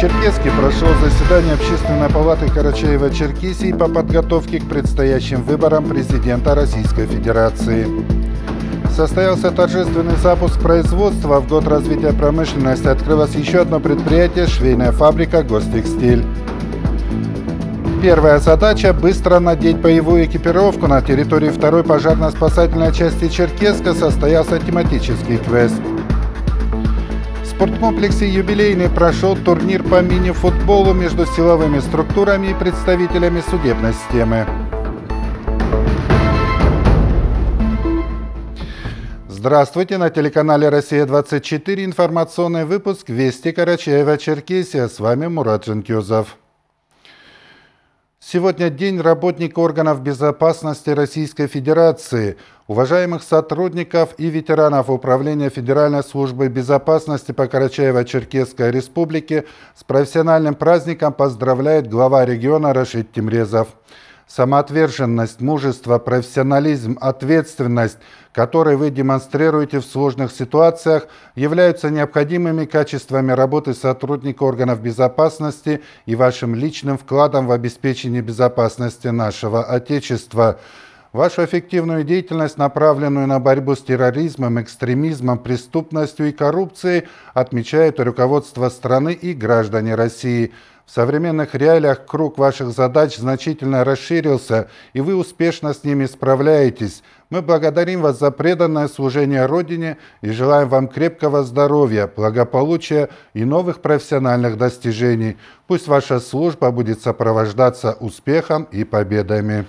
Черкеске прошло заседание Общественной палаты Карачаева-Черкесии по подготовке к предстоящим выборам президента Российской Федерации. Состоялся торжественный запуск производства. В год развития промышленности открылось еще одно предприятие – швейная фабрика «Гостекстиль». Первая задача – быстро надеть боевую экипировку. На территории второй пожарно-спасательной части Черкеска состоялся тематический квест – спорткомплексе «Юбилейный» прошел турнир по мини-футболу между силовыми структурами и представителями судебной системы. Здравствуйте! На телеканале «Россия-24» информационный выпуск «Вести Карачаева-Черкесия». С вами Мурат Джинкюзов. Сегодня день работника органов безопасности Российской Федерации, уважаемых сотрудников и ветеранов Управления Федеральной службы безопасности по Карачаево-Черкесской Республике с профессиональным праздником поздравляет глава региона Рашид Тимрезов. Самоотверженность, мужество, профессионализм, ответственность, которые вы демонстрируете в сложных ситуациях, являются необходимыми качествами работы сотрудника органов безопасности и вашим личным вкладом в обеспечение безопасности нашего Отечества. Вашу эффективную деятельность, направленную на борьбу с терроризмом, экстремизмом, преступностью и коррупцией, отмечает руководство страны и граждане России – в современных реалиях круг ваших задач значительно расширился, и вы успешно с ними справляетесь. Мы благодарим вас за преданное служение Родине и желаем вам крепкого здоровья, благополучия и новых профессиональных достижений. Пусть ваша служба будет сопровождаться успехом и победами.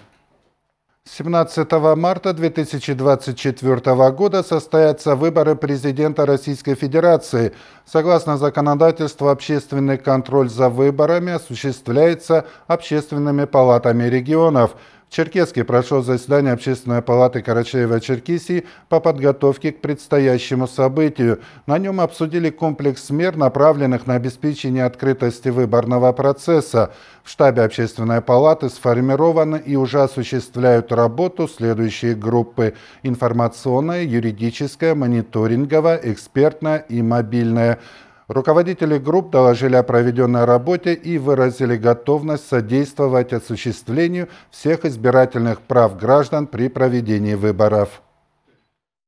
17 марта 2024 года состоятся выборы президента Российской Федерации. Согласно законодательству, общественный контроль за выборами осуществляется общественными палатами регионов – в Черкеске прошло заседание Общественной палаты Карачаева-Черкесии по подготовке к предстоящему событию. На нем обсудили комплекс мер, направленных на обеспечение открытости выборного процесса. В штабе Общественной палаты сформированы и уже осуществляют работу следующие группы – информационная, юридическая, мониторинговая, экспертная и мобильная – Руководители групп доложили о проведенной работе и выразили готовность содействовать осуществлению всех избирательных прав граждан при проведении выборов.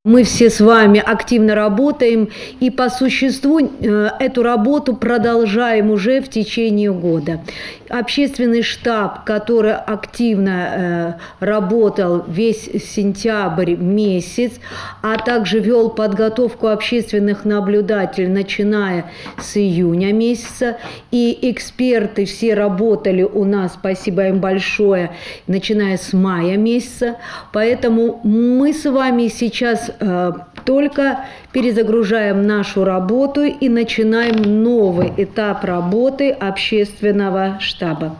Мы все с вами активно работаем и по существу э, эту работу продолжаем уже в течение года. Общественный штаб, который активно э, работал весь сентябрь месяц, а также вел подготовку общественных наблюдателей, начиная с июня месяца. И эксперты все работали у нас, спасибо им большое, начиная с мая месяца. Поэтому мы с вами сейчас Э, только перезагружаем нашу работу и начинаем новый этап работы общественного штаба.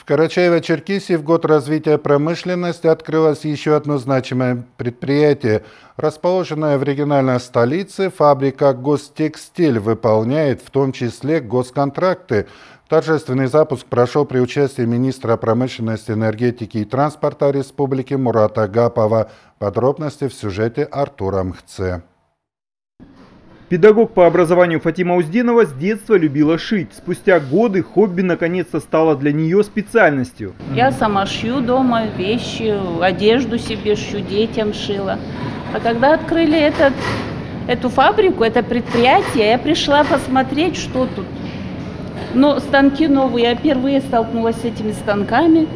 В Карачаево-Черкесии в год развития промышленности открылось еще одно значимое предприятие. Расположенная в региональной столице, фабрика «Гостекстиль» выполняет в том числе госконтракты Торжественный запуск прошел при участии министра промышленности, энергетики и транспорта Республики Мурата Гапова. Подробности в сюжете Артура Мхце. Педагог по образованию Фатима Уздинова с детства любила шить. Спустя годы хобби наконец-то стало для нее специальностью. Я сама шью дома вещи, одежду себе шью, детям шила. А когда открыли этот, эту фабрику, это предприятие, я пришла посмотреть, что тут но станки новые, я впервые столкнулась с этими станками,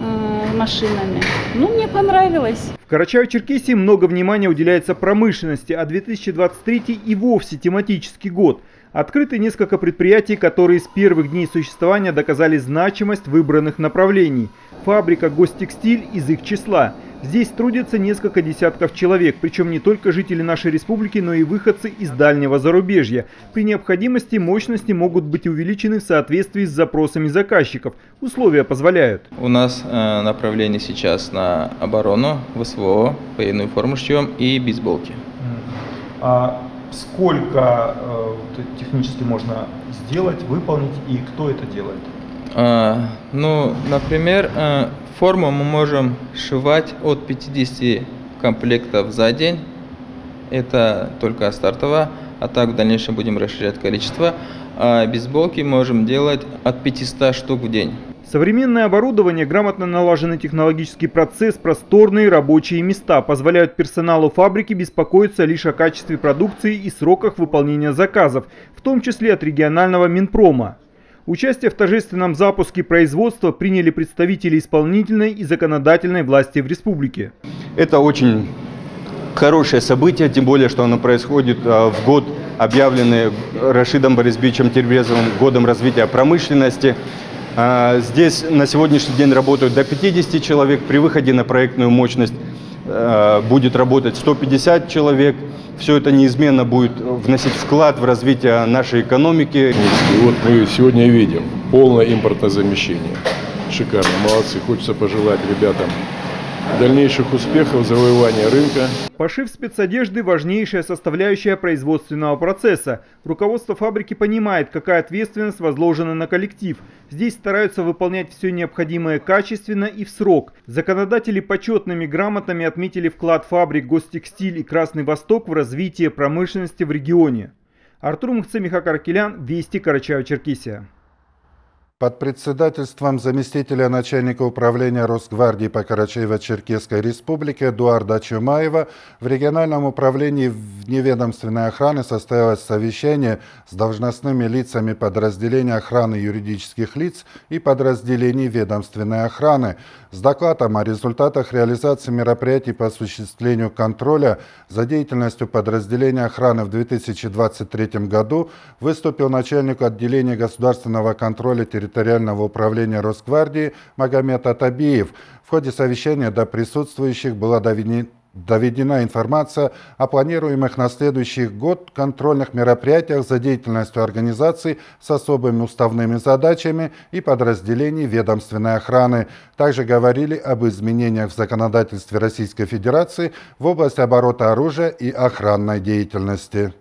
э, машинами. Ну, мне понравилось. В Карачаево-Черкесии много внимания уделяется промышленности, а 2023 и вовсе тематический год. Открыты несколько предприятий, которые с первых дней существования доказали значимость выбранных направлений. Фабрика «Гостекстиль» из их числа – Здесь трудятся несколько десятков человек, причем не только жители нашей республики, но и выходцы из дальнего зарубежья. При необходимости мощности могут быть увеличены в соответствии с запросами заказчиков. Условия позволяют. У нас э, направление сейчас на оборону, ВСВО, военную форму шьем и бейсболки. А сколько э, технически можно сделать, выполнить и кто это делает? А, ну, например, э, Форму мы можем сшивать от 50 комплектов за день. Это только стартовая. а так в дальнейшем будем расширять количество. А бейсболки можем делать от 500 штук в день. Современное оборудование, грамотно налаженный технологический процесс, просторные рабочие места позволяют персоналу фабрики беспокоиться лишь о качестве продукции и сроках выполнения заказов, в том числе от регионального Минпрома. Участие в торжественном запуске производства приняли представители исполнительной и законодательной власти в республике. Это очень хорошее событие, тем более, что оно происходит а, в год, объявленный Рашидом Борисовичем Тербезовым годом развития промышленности. А, здесь на сегодняшний день работают до 50 человек. При выходе на проектную мощность будет работать 150 человек. Все это неизменно будет вносить вклад в развитие нашей экономики. И вот мы сегодня видим полное импортное замещение. Шикарно, молодцы. Хочется пожелать ребятам дальнейших успехов, завоевания рынка. Пошив спецодежды – важнейшая составляющая производственного процесса. Руководство фабрики понимает, какая ответственность возложена на коллектив. Здесь стараются выполнять все необходимое качественно и в срок. Законодатели почетными грамотами отметили вклад фабрик «Гостекстиль» и «Красный Восток» в развитие промышленности в регионе. Артур Мухце, Михак Аркелян, Вести, Карачаево-Черкесия. Под председательством заместителя начальника управления Росгвардии по Карачаево-Черкесской республике Эдуарда Чумаева в региональном управлении вневедомственной охраны состоялось совещание с должностными лицами подразделения охраны юридических лиц и подразделений ведомственной охраны. С докладом о результатах реализации мероприятий по осуществлению контроля за деятельностью подразделения охраны в 2023 году выступил начальник отделения государственного контроля территории территориального управления Росгвардии Магомед Атабиев. В ходе совещания до присутствующих была доведена информация о планируемых на следующий год контрольных мероприятиях за деятельностью организаций с особыми уставными задачами и подразделений ведомственной охраны. Также говорили об изменениях в законодательстве Российской Федерации в области оборота оружия и охранной деятельности.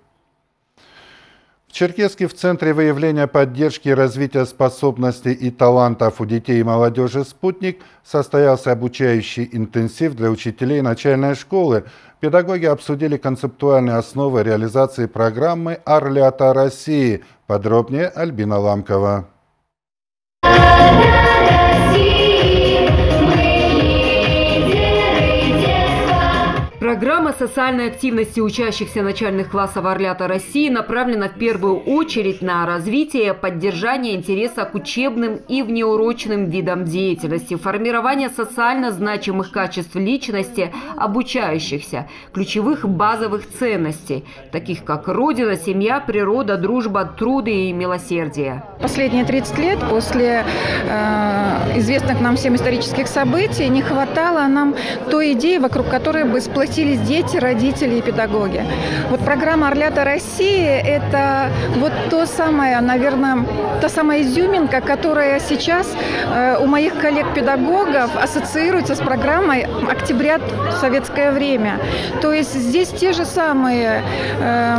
Черкеске в Центре выявления поддержки и развития способностей и талантов у детей и молодежи «Спутник» состоялся обучающий интенсив для учителей начальной школы. Педагоги обсудили концептуальные основы реализации программы «Орлята России». Подробнее Альбина Ламкова. Социальной активности учащихся начальных классов Орлята России направлена в первую очередь на развитие, поддержание интереса к учебным и внеурочным видам деятельности, формирование социально значимых качеств личности обучающихся, ключевых базовых ценностей, таких как родина, семья, природа, дружба, труды и милосердие. Последние 30 лет после э, известных нам всем исторических событий не хватало нам той идеи, вокруг которой бы сплотили учились дети, родители и педагоги. Вот программа «Орлята России» – это вот то самое, наверное, та самая изюминка, которая сейчас э, у моих коллег-педагогов ассоциируется с программой «Октября советское время». То есть здесь те же самые э,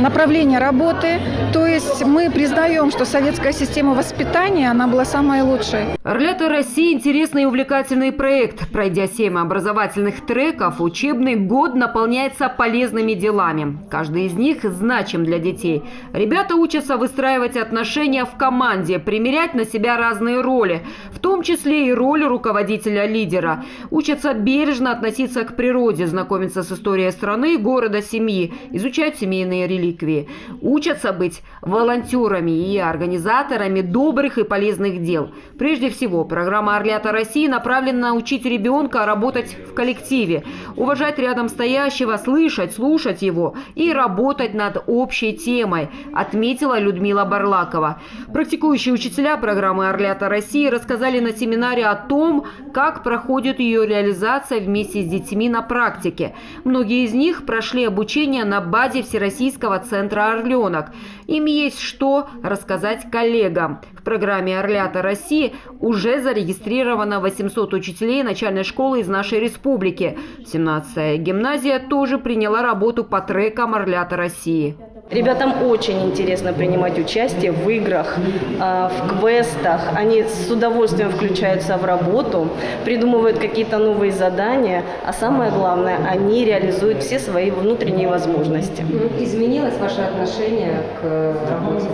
направления работы, то есть мы признаем, что советская система воспитания, она была самая лучшая. «Орлята России» – интересный и увлекательный проект. Пройдя семь образовательных треков, учебный год наполняется полезными делами. Каждый из них значим для детей. Ребята учатся выстраивать отношения в команде, примерять на себя разные роли, в том числе и роль руководителя-лидера. Учатся бережно относиться к природе, знакомиться с историей страны, города, семьи, изучать семейные реликвии. Учатся быть волонтерами и организаторами добрых и полезных дел. Прежде всего, программа «Орлята России» направлена научить ребенка работать в коллективе, уважать рядом стоящего, слышать, слушать его и работать над общей темой, отметила Людмила Барлакова. Практикующие учителя программы «Орлята России» рассказали на семинаре о том, как проходит ее реализация вместе с детьми на практике. Многие из них прошли обучение на базе Всероссийского центра «Орленок». Им есть что рассказать коллегам. В программе «Орлята России» уже зарегистрировано 800 учителей начальной школы из нашей республики. 17-я гимназия тоже приняла работу по трекам «Орлята России». Ребятам очень интересно принимать участие в играх, а, в квестах. Они с удовольствием включаются в работу, придумывают какие-то новые задания, а самое главное, они реализуют все свои внутренние возможности. Изменилось ваше отношение к работе?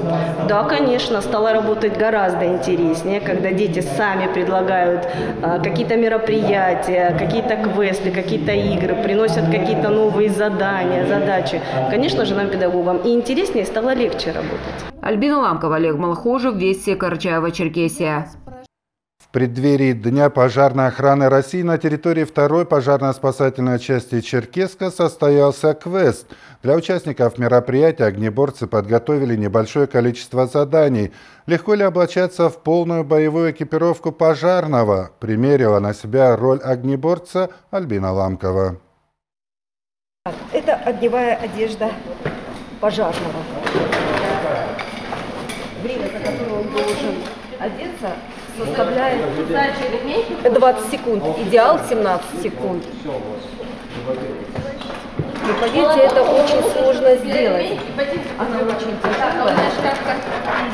Да, конечно, стало работать гораздо интереснее, когда дети сами предлагают а, какие-то мероприятия, какие-то квесты, какие-то игры, приносят какие-то новые задания, задачи. Конечно же, нам, педагогам, и интереснее стало легче работать. Альбина Ламкова, Олег Малхожев, Вести, Карачаева-Черкесия. В преддверии Дня пожарной охраны России на территории второй пожарно-спасательной части Черкеска состоялся квест. Для участников мероприятия огнеборцы подготовили небольшое количество заданий. Легко ли облачаться в полную боевую экипировку пожарного? Примерила на себя роль огнеборца Альбина Ламкова. Это огневая одежда пожарного. Время, за которое он должен одеться, составляет 20 секунд. Идеал 17 секунд. Но поверьте, это очень сложно сделать. Она очень тяжелая.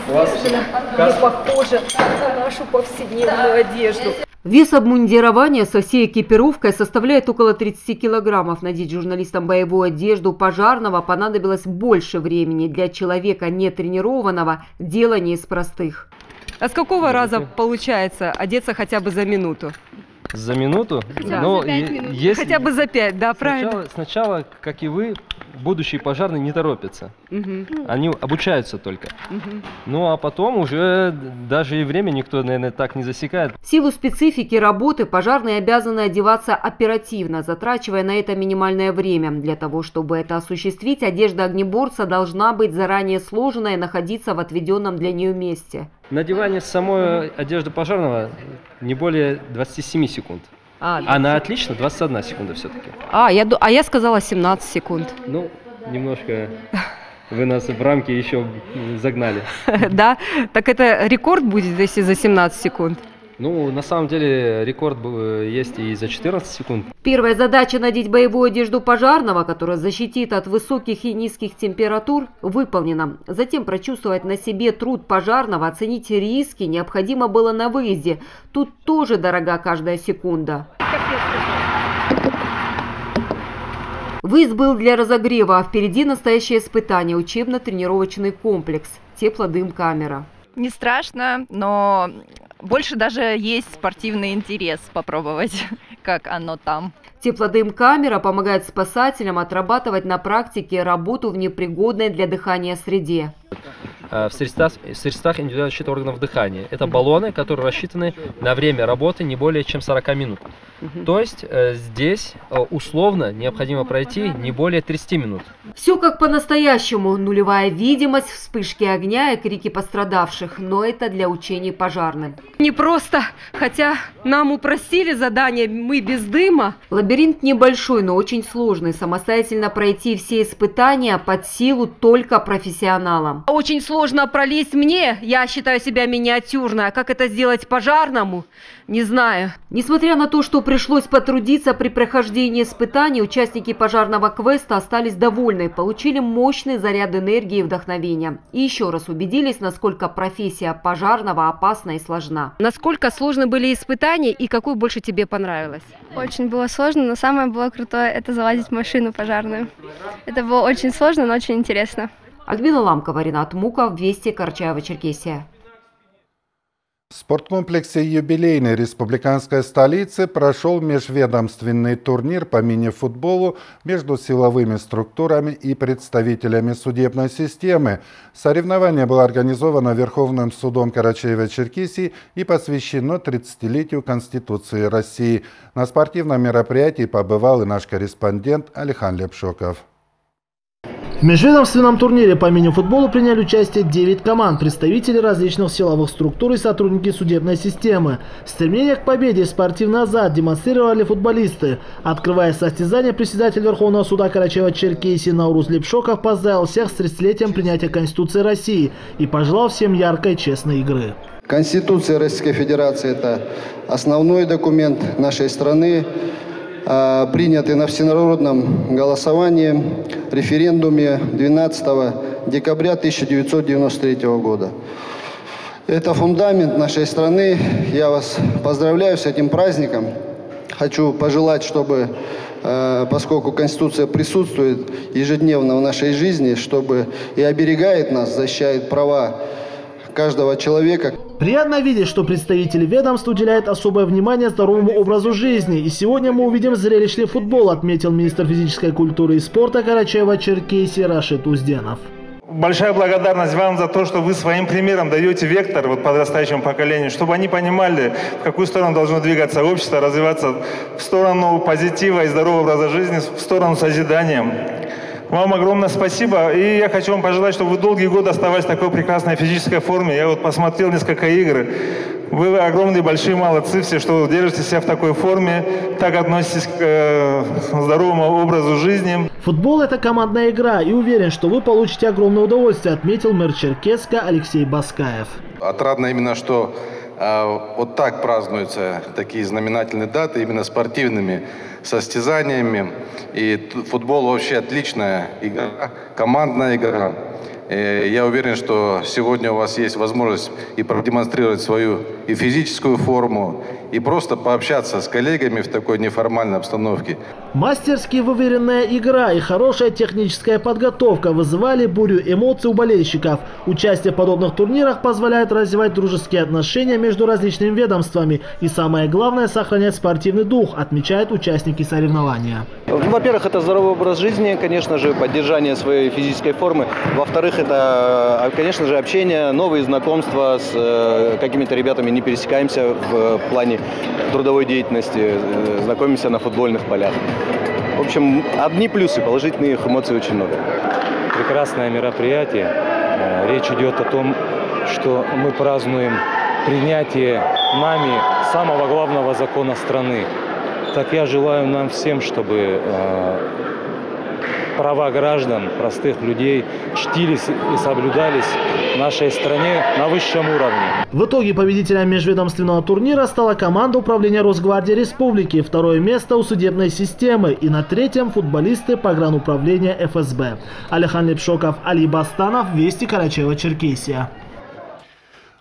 Естественно, не похожа на нашу повседневную одежду. Вес обмундирования со всей экипировкой составляет около 30 килограммов. Надеть журналистам боевую одежду пожарного понадобилось больше времени. Для человека нетренированного дело не из простых. А с какого раза получается одеться хотя бы за минуту? За минуту? Да. Но За е- минут. если- Хотя бы за пять, да, правильно. Сначала, сначала, как и вы, будущие пожарные не торопятся. Мгм. Они обучаются только. Мгм. Ну а потом уже даже и время никто, наверное, так не засекает. В силу специфики работы пожарные обязаны одеваться оперативно, затрачивая на это минимальное время. Для того, чтобы это осуществить, одежда огнеборца должна быть заранее сложена и находиться в отведенном для нее месте. Надевание самой одежды пожарного не более 27 секунд. А, А на отлично 21 секунда все-таки. А, я, а я сказала 17 секунд. Ну, немножко вы нас в рамки еще загнали. Да? Так это рекорд будет, если за 17 секунд? Ну, на самом деле рекорд э, есть и за 14 секунд. Первая задача надеть боевую одежду пожарного, которая защитит от высоких и низких температур, выполнена. Затем прочувствовать на себе труд пожарного, оценить риски необходимо было на выезде. Тут тоже дорога каждая секунда. Выезд был для разогрева, а впереди настоящее испытание – учебно-тренировочный комплекс, теплодым-камера. Не страшно, но больше даже есть спортивный интерес попробовать, как оно там. Теплодым-камера помогает спасателям отрабатывать на практике работу в непригодной для дыхания среде. Э, В средствах, в средствах индивидуальной защиты органов дыхания. Это баллоны, которые рассчитаны на время работы не более чем 40 минут. То есть э, здесь э, условно необходимо пройти не более 30 минут. Все как по-настоящему. Нулевая видимость, вспышки огня и крики пострадавших. Но это для учений пожарным. Не просто, хотя нам упростили задание, мы без дыма. Лабиринт небольшой, но очень сложный. Самостоятельно пройти все испытания под силу только профессионалам. Очень сложно пролезть мне, я считаю себя миниатюрной, а как это сделать пожарному, не знаю. Несмотря на то, что пришлось потрудиться при прохождении испытаний, участники пожарного квеста остались довольны, получили мощный заряд энергии и вдохновения. И еще раз убедились, насколько профессия пожарного опасна и сложна. Насколько сложны были испытания и какую больше тебе понравилось? Очень было сложно, но самое было крутое – это залазить в машину пожарную. Это было очень сложно, но очень интересно. Альбина Ламкова, Ренат Муков, Вести, Карчаева-Черкесия. В спорткомплексе юбилейной республиканской столицы прошел межведомственный турнир по мини-футболу между силовыми структурами и представителями судебной системы. Соревнование было организовано Верховным судом Карачаева-Черкесии и посвящено 30-летию Конституции России. На спортивном мероприятии побывал и наш корреспондент Алихан Лепшоков. В межведомственном турнире по мини-футболу приняли участие 9 команд, представители различных силовых структур и сотрудники судебной системы. Стремление к победе и спортивный азарт демонстрировали футболисты. Открывая состязание, председатель Верховного суда Карачаева-Черкесии Наурус Лепшоков поздравил всех с 30-летием принятия Конституции России и пожелал всем яркой честной игры. Конституция Российской Федерации – это основной документ нашей страны, а, принятый на всенародном голосовании, референдуме 12 декабря 1993 года. Это фундамент нашей страны. Я вас поздравляю с этим праздником. Хочу пожелать, чтобы, э, поскольку Конституция присутствует ежедневно в нашей жизни, чтобы и оберегает нас, защищает права каждого человека. Приятно видеть, что представители ведомств уделяют особое внимание здоровому образу жизни. И сегодня мы увидим зрелищный футбол, отметил министр физической культуры и спорта Карачаева-Черкесии Рашид Узденов. Большая благодарность вам за то, что вы своим примером даете вектор вот подрастающему поколению, чтобы они понимали, в какую сторону должно двигаться общество, развиваться в сторону позитива и здорового образа жизни, в сторону созидания. Вам огромное спасибо. И я хочу вам пожелать, чтобы вы долгие годы оставались в такой прекрасной физической форме. Я вот посмотрел несколько игр. Вы огромные, большие молодцы все, что держите себя в такой форме, так относитесь к э, здоровому образу жизни. Футбол – это командная игра, и уверен, что вы получите огромное удовольствие, отметил мэр Черкеска Алексей Баскаев. Отрадно именно, что вот так празднуются такие знаменательные даты, именно спортивными состязаниями. И футбол вообще отличная игра, командная игра. И я уверен, что сегодня у вас есть возможность и продемонстрировать свою и физическую форму, и просто пообщаться с коллегами в такой неформальной обстановке. Мастерски выверенная игра и хорошая техническая подготовка вызывали бурю эмоций у болельщиков. Участие в подобных турнирах позволяет развивать дружеские отношения между различными ведомствами и, самое главное, сохранять спортивный дух, отмечают участники соревнования. Во-первых, это здоровый образ жизни, конечно же, поддержание своей физической формы. Во-вторых, это, конечно же, общение, новые знакомства с э, какими-то ребятами не пересекаемся в плане трудовой деятельности, э, знакомимся на футбольных полях. В общем, одни плюсы, положительных эмоций очень много. Прекрасное мероприятие. Э, речь идет о том, что мы празднуем принятие нами самого главного закона страны. Так я желаю нам всем, чтобы э, права граждан, простых людей чтились и соблюдались в нашей стране на высшем уровне. В итоге победителем межведомственного турнира стала команда управления Росгвардии Республики, второе место у судебной системы и на третьем футболисты погрануправления ФСБ. Алихан Лепшоков, Али Бастанов, Вести Карачева-Черкесия.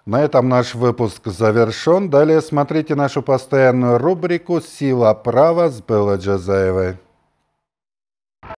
На этом наш выпуск завершен. Далее смотрите нашу постоянную рубрику «Сила права» с Белой Джазаевой.